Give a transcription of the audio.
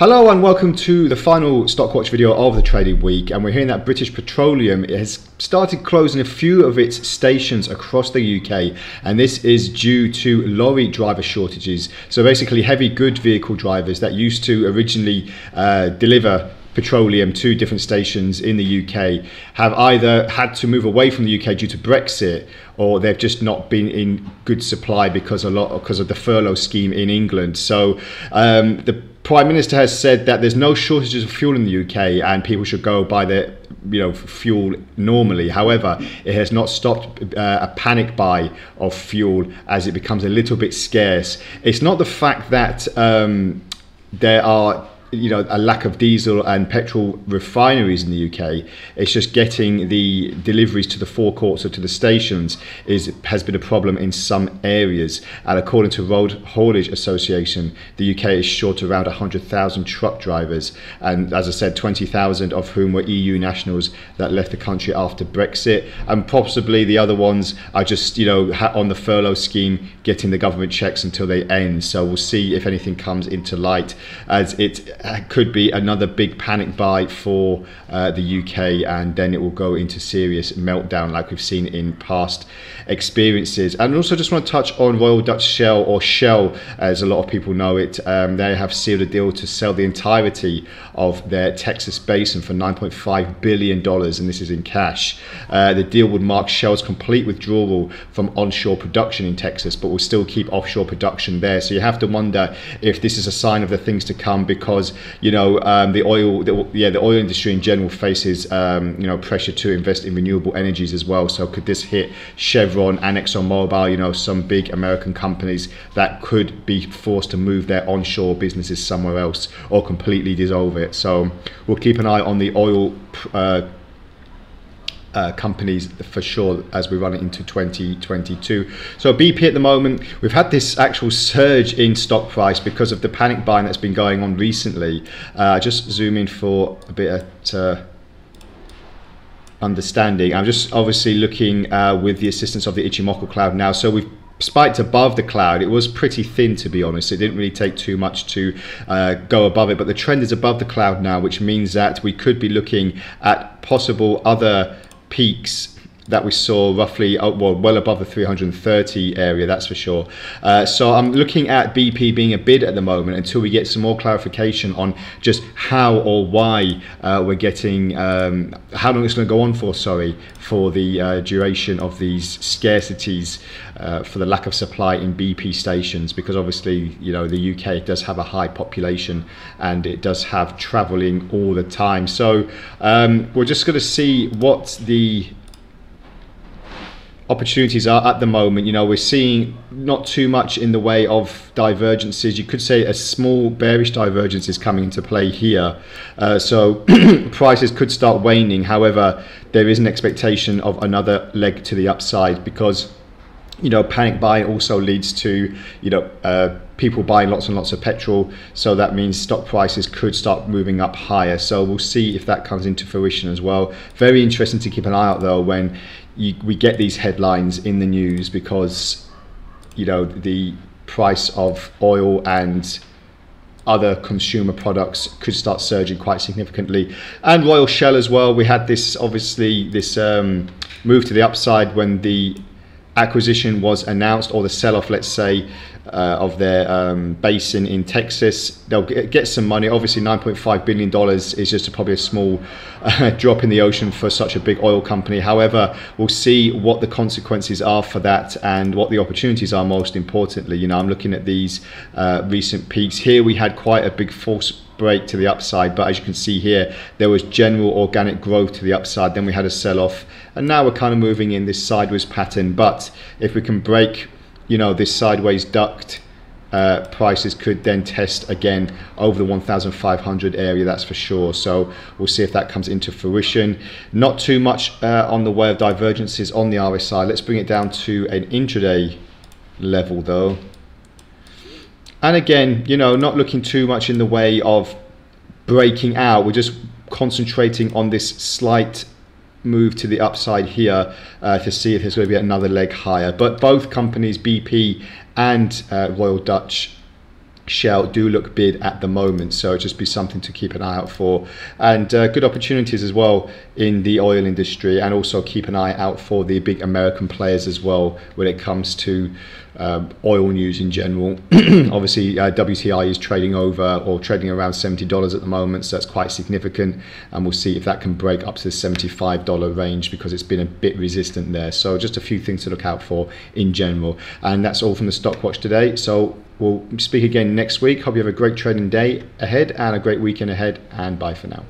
Hello and welcome to the final Stockwatch video of the trading week and we're hearing that British Petroleum has started closing a few of its stations across the UK and this is due to lorry driver shortages. So basically heavy good vehicle drivers that used to originally uh, deliver petroleum to different stations in the UK have either had to move away from the UK due to Brexit or they've just not been in good supply because a lot because of the furlough scheme in England. So um, the Prime Minister has said that there's no shortages of fuel in the UK and people should go buy their you know fuel normally. However, it has not stopped uh, a panic buy of fuel as it becomes a little bit scarce. It's not the fact that um, there are you know a lack of diesel and petrol refineries in the UK. It's just getting the deliveries to the forecourts or to the stations is has been a problem in some areas. And according to Road Haulage Association, the UK is short around 100,000 truck drivers, and as I said, 20,000 of whom were EU nationals that left the country after Brexit, and possibly the other ones are just you know on the furlough scheme, getting the government checks until they end. So we'll see if anything comes into light as it uh, could be another big panic buy for uh, the UK, and then it will go into serious meltdown like we've seen in past experiences. And also, just want to touch on Royal Dutch Shell, or Shell, as a lot of people know it. Um, they have sealed a deal to sell the entirety of their Texas basin for $9.5 billion, and this is in cash. Uh, the deal would mark Shell's complete withdrawal from onshore production in Texas, but will still keep offshore production there. So you have to wonder if this is a sign of the things to come because you know um, the oil the, yeah the oil industry in general faces um, you know pressure to invest in renewable energies as well. So could this hit Chevron and ExxonMobil you know some big American companies that could be forced to move their onshore businesses somewhere else or completely dissolve it? So we'll keep an eye on the oil uh, uh, companies for sure as we run it into 2022. So BP at the moment, we've had this actual surge in stock price because of the panic buying that's been going on recently. Uh, just zoom in for a bit of uh, understanding. I'm just obviously looking uh, with the assistance of the Ichimoku cloud now. So we've spiked above the cloud. It was pretty thin, to be honest. It didn't really take too much to uh, go above it, but the trend is above the cloud now, which means that we could be looking at possible other peaks that we saw roughly uh, well, well above the 330 area that's for sure. Uh, so I'm looking at BP being a bid at the moment until we get some more clarification on just how or why uh, we're getting um, how long it's going to go on for sorry for the uh, duration of these scarcities uh, for the lack of supply in BP stations because obviously you know the UK does have a high population and it does have traveling all the time. So um, we're just going to see what the opportunities are at the moment. You know, we're seeing not too much in the way of divergences. You could say a small bearish divergence is coming into play here. Uh, so prices could start waning. However, there is an expectation of another leg to the upside because you know, panic buying also leads to, you know, uh, people buying lots and lots of petrol. So that means stock prices could start moving up higher. So we'll see if that comes into fruition as well. Very interesting to keep an eye out though when you, we get these headlines in the news because you know the price of oil and other consumer products could start surging quite significantly. And Royal Shell as well. We had this obviously this um, move to the upside when the acquisition was announced or the sell-off let's say uh, of their um, basin in Texas. They'll get some money. Obviously, $9.5 billion is just a, probably a small uh, drop in the ocean for such a big oil company. However, we'll see what the consequences are for that and what the opportunities are most importantly. You know, I'm looking at these uh, recent peaks. Here we had quite a big false break to the upside, but as you can see here, there was general organic growth to the upside. Then we had a sell off, and now we're kind of moving in this sideways pattern. But if we can break you know, this sideways duct uh, prices could then test again over the 1,500 area, that's for sure. So we'll see if that comes into fruition. Not too much uh, on the way of divergences on the RSI. Let's bring it down to an intraday level though. And again, you know, not looking too much in the way of breaking out. We're just concentrating on this slight move to the upside here uh, to see if there's going to be another leg higher. But both companies, BP and uh, Royal Dutch Shell do look bid at the moment, so just be something to keep an eye out for, and uh, good opportunities as well in the oil industry, and also keep an eye out for the big American players as well when it comes to uh, oil news in general. Obviously, uh, WTI is trading over or trading around $70 at the moment, so that's quite significant. And we'll see if that can break up to the $75 range because it's been a bit resistant there. So, just a few things to look out for in general. And that's all from the Stock Watch today. So, we'll speak again next week. Hope you have a great trading day ahead and a great weekend ahead. And bye for now.